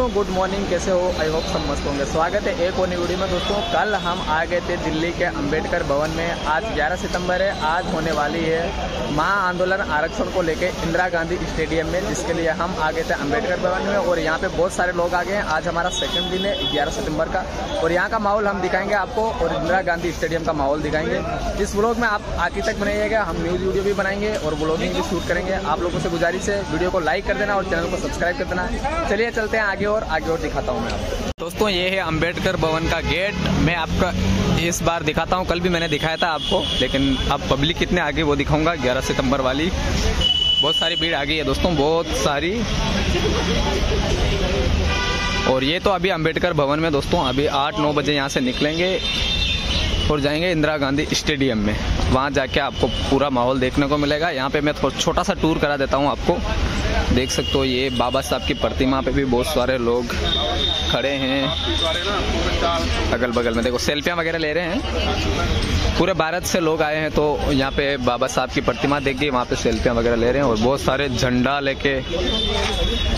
दोस्तों good morning कैसे हो? आई होप सब मस्त होंगे। स्वागत है एक और नई वीडियो में दोस्तों। कल हम आ गए थे दिल्ली के अंबेडकर भवन में। आज 11 सितंबर है। आज होने वाली है महा आंदोलन आरक्षण को लेके इंदिरा गांधी स्टेडियम में, जिसके लिए हम आ गए थे अंबेडकर भवन में। और यहाँ पे बहुत सारे लोग आ गए हैं। आज हमारा सेकेंड दिन है, ग्यारह सितंबर का। और यहाँ का माहौल हम दिखाएँगे आपको। और इंदिरा गांधी स्टेडियम का माहौल दिखाएँगे। इस ब्लॉग में आप आखिर तक बनाइएगा हम न्यूज़ वीडियो भी बनाएँगे और ब्लॉगिंग भी शूट करेंगे। आप लोगों से गुजारिश है। वीडियो को लाइक कर देना और चैनल को सब्सक्राइब कर देना। चलिए, चलते हैं आगे और आगे और दिखाता हूँ मैं आपको। दोस्तों, ये है अंबेडकर भवन का गेट। मैं आपका इस बार दिखाता हूँ। कल भी मैंने दिखाया था आपको, लेकिन अब पब्लिक कितने आगे वो दिखाऊँगा 11 सितंबर वाली। बहुत सारी भीड़ आ गई है दोस्तों, बहुत सारी। और ये तो अभी अंबेडकर भवन में दोस्तों, अभी आठ नौ बजे यहाँ से निकलेंगे और जाएँगे इंदिरा गांधी स्टेडियम में। वहाँ जाके आपको पूरा माहौल देखने को मिलेगा। यहाँ पे मैं थोड़ा छोटा सा टूर करा देता हूँ आपको। देख सकते हो, ये बाबा साहब की प्रतिमा पे भी बहुत सारे लोग खड़े हैं। अगल बगल में देखो, सेल्फियाँ वगैरह ले रहे हैं। पूरे भारत से लोग आए हैं तो यहाँ पे बाबा साहब की प्रतिमा देख गई वहाँ पे सेल्फियाँ वगैरह ले रहे हैं और बहुत सारे झंडा लेके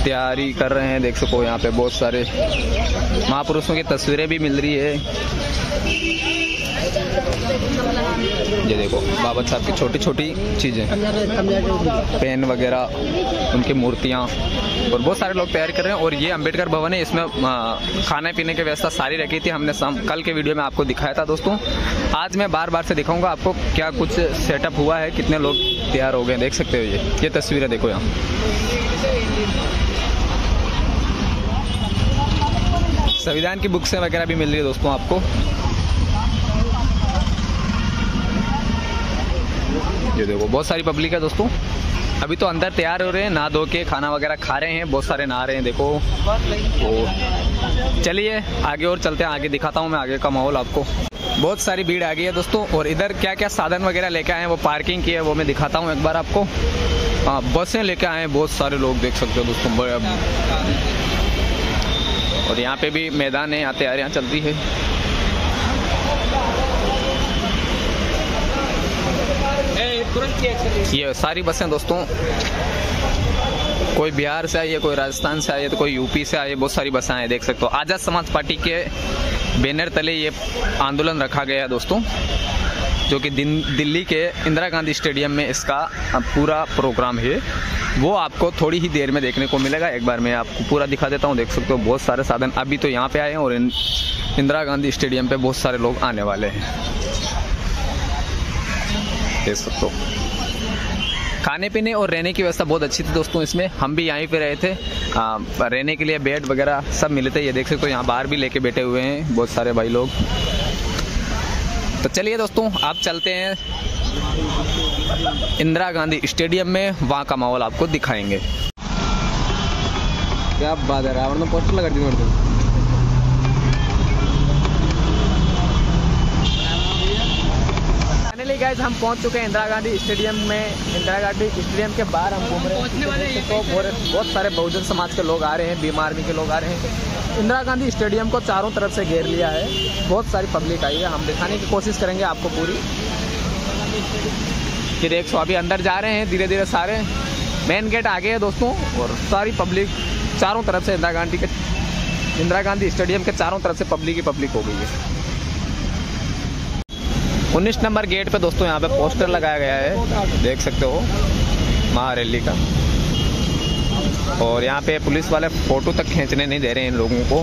तैयारी कर रहे हैं, देख सको यहाँ पे बहुत सारे महापुरुषों की तस्वीरें भी मिल रही है। ये देखो, बाबा साहब की छोटी छोटी चीज़ें। पेन वगैरह, उनकी मूर्तियाँ, और बहुत सारे लोग तैयार कर रहे हैं, और ये अंबेडकर भवन है, इसमें खाने पीने की व्यवस्था सारी रखी थी, हमने कल के वीडियो में आपको दिखाया था दोस्तों। आज मैं बार बार से दिखाऊँगा आपको क्या कुछ सेटअप हुआ है, कितने लोग तैयार हो गए देख सकते हो ये ये तस्वीरें देखो यहाँ। संविधान की बुक्सें वगैरह भी मिल रही है दोस्तों आपको। ये देखो, बहुत सारी पब्लिक है दोस्तों। अभी तो अंदर तैयार हो रहे हैं, नहा धो के खाना वगैरह खा रहे हैं, बहुत सारे नहा रहे हैं, देखो। तो चलिए, आगे और चलते हैं, आगे दिखाता हूँ मैं, आगे का माहौल आपको। बहुत सारी भीड़ आ गई है दोस्तों, और इधर क्या क्या साधन वगैरह लेके आए हैं, वो पार्किंग की है, वो मैं दिखाता हूँ एक बार आपको। हाँ बसें लेके आए हैं, बहुत सारे लोग देख सकते हो दोस्तों और यहाँ पे भी मैदान है, यहाँ तैयारियाँ चलती है। ये सारी बसें दोस्तों, कोई बिहार से आई है, कोई राजस्थान से आई है तो कोई यूपी से आई है, बहुत सारी बसें हैं, देख सकते हो। आज़ाद समाज पार्टी के बैनर तले ये आंदोलन रखा गया है दोस्तों, जो कि दिल्ली के इंदिरा गांधी स्टेडियम में इसका पूरा प्रोग्राम है। वो आपको थोड़ी ही देर में देखने को मिलेगा, एक बार मैं आपको पूरा दिखा देता हूँ, देख सकते हो बहुत सारे साधन। अभी तो यहाँ पे आए हैं और इंदिरा गांधी स्टेडियम पे बहुत सारे लोग आने वाले हैं। देख सकते हो। खाने पीने और रहने की व्यवस्था बहुत अच्छी थी दोस्तों इसमें हम भी यहीं पे रहे थे। आ, रहने के लिए बेड वगैरह सब मिले थे ये देख सकते हो यहाँ बाहर भी लेके बैठे हुए हैं बहुत सारे भाई लोग। तो चलिए दोस्तों आप चलते हैं। इंदिरा गांधी स्टेडियम में वहाँ का माहौल आपको दिखाएँगे। क्या बात है रावण पोस्टर लगा दी फाइनली गाइज़ हम पहुँच चुके हैं इंदिरा गांधी स्टेडियम में। इंदिरा गांधी स्टेडियम के बाहर हम घूम रहे हैं। तो बहुत सारे बहुजन समाज के लोग आ रहे हैं बीमा आर्मी के लोग आ रहे हैं। इंदिरा गांधी स्टेडियम को चारों तरफ़ से घेर लिया है। बहुत सारी पब्लिक आई है। हम दिखाने की कोशिश करेंगे आपको पूरी। कि देख सो अभी अंदर जा रहे हैं धीरे धीरे सारे। मेन गेट आगे है दोस्तों और सारी पब्लिक चारों तरफ़ से इंदिरा गांधी के इंदिरा गांधी स्टेडियम के चारों तरफ़ से पब्लिक ही पब्लिक हो गई है। उन्नीस नंबर गेट पे दोस्तों यहाँ पे पोस्टर लगाया गया है। देख सकते हो, महारैली का। और यहाँ पे पुलिस वाले फ़ोटो तक खींचने नहीं दे रहे हैं इन लोगों को।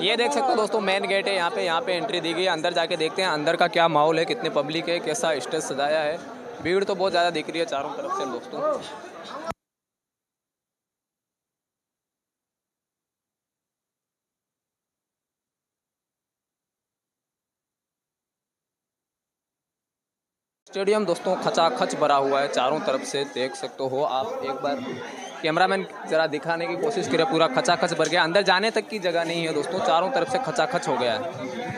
ये देख सकते हो दोस्तों मेन गेट है, यहाँ पे यहाँ पे एंट्री दी गई है। अंदर जाके देखते हैं, अंदर का क्या माहौल है, कितने पब्लिक है, कैसा स्टेज सजाया है। भीड़ तो बहुत ज़्यादा दिख रही है चारों तरफ़ से दोस्तों। स्टेडियम दोस्तों खचाखच भरा हुआ है, चारों तरफ़ से देख सकते हो आप एक बार। कैमरामैन ज़रा दिखाने की कोशिश करे, पूरा खचाखच भर गया। अंदर जाने तक की जगह नहीं है दोस्तों, चारों तरफ़ से खचाखच हो गया है।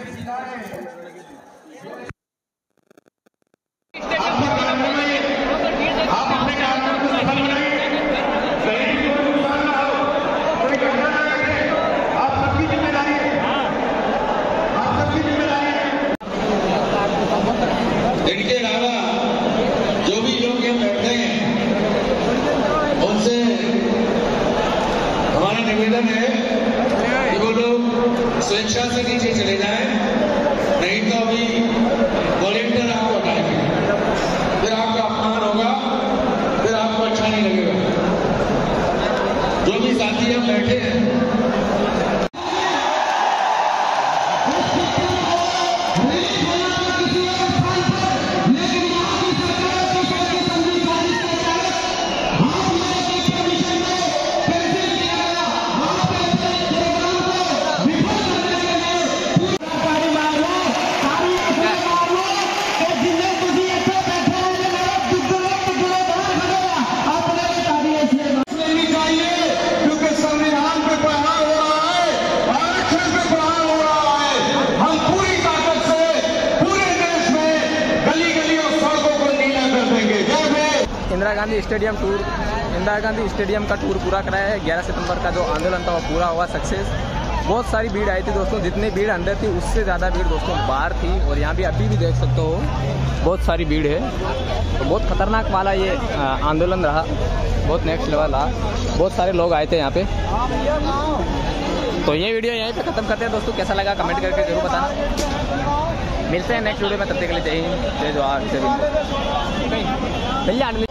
लोग स्वेच्छा से Gandhi stadium tour, Indira Gandhi stadium का टूर पूरा कराया है। ग्यारह सितंबर का जो आंदोलन था, वो पूरा हुआ सक्सेस। बहुत सारी भीड़ आई थी दोस्तों। जितनी भीड़ अंदर थी, उससे ज़्यादा भीड़ दोस्तों बाहर थी। और यहाँ भी अभी भी देख सकते हो, बहुत सारी भीड़ है। तो बहुत खतरनाक वाला ये आंदोलन रहा। बहुत नेक्स्ट लेवल रहा। बहुत सारे लोग आए थे यहाँ पे। तो ये वीडियो यहीं पे ख़त्म करते हैं दोस्तों। कैसा लगा कमेंट करके ज़रूर बताना। मिलते हैं नेक्स्ट वीडियो में। तब तक के लिए जय हिंद, जय जवाहर जय भीम।